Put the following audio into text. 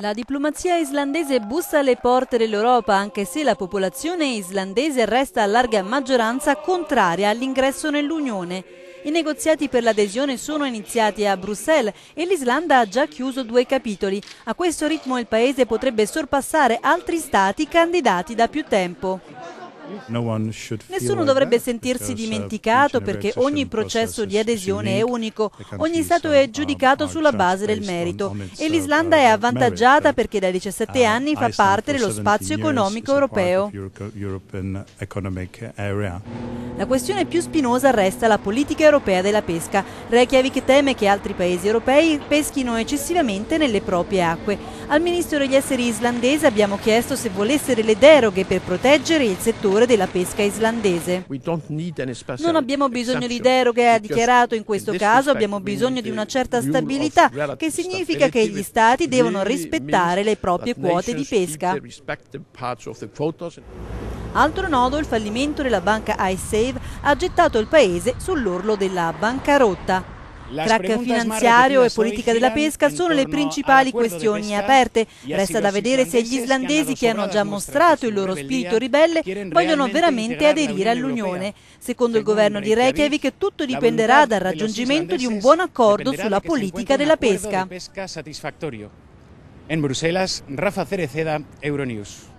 La diplomazia islandese bussa alle porte dell'Europa anche se la popolazione islandese resta a larga maggioranza contraria all'ingresso nell'Unione. I negoziati per l'adesione sono iniziati a Bruxelles e l'Islanda ha già chiuso due capitoli. A questo ritmo il paese potrebbe sorpassare altri stati candidati da più tempo. Nessuno dovrebbe sentirsi dimenticato perché ogni processo di adesione è unico, ogni Stato è giudicato sulla base del merito e l'Islanda è avvantaggiata perché da 17 anni fa parte dello spazio economico europeo. La questione più spinosa resta la politica europea della pesca. Reykjavik teme che altri paesi europei peschino eccessivamente nelle proprie acque. Al ministro degli esteri islandese abbiamo chiesto se volesse delle deroghe per proteggere il settore settore della pesca islandese. Non abbiamo bisogno di deroghe, ha dichiarato in questo caso, abbiamo bisogno di una certa stabilità, che significa che gli Stati devono rispettare le proprie quote di pesca. Altro nodo, il fallimento della banca iSave ha gettato il paese sull'orlo della bancarotta. Crack finanziario e politica della pesca sono le principali questioni aperte. Resta da vedere se gli islandesi che hanno già mostrato il loro spirito ribelle vogliono veramente aderire all'Unione. Secondo il governo di Reykjavik tutto dipenderà dal raggiungimento di un buon accordo sulla politica della pesca. En Bruselas, Rafa Cereceda, Euronews.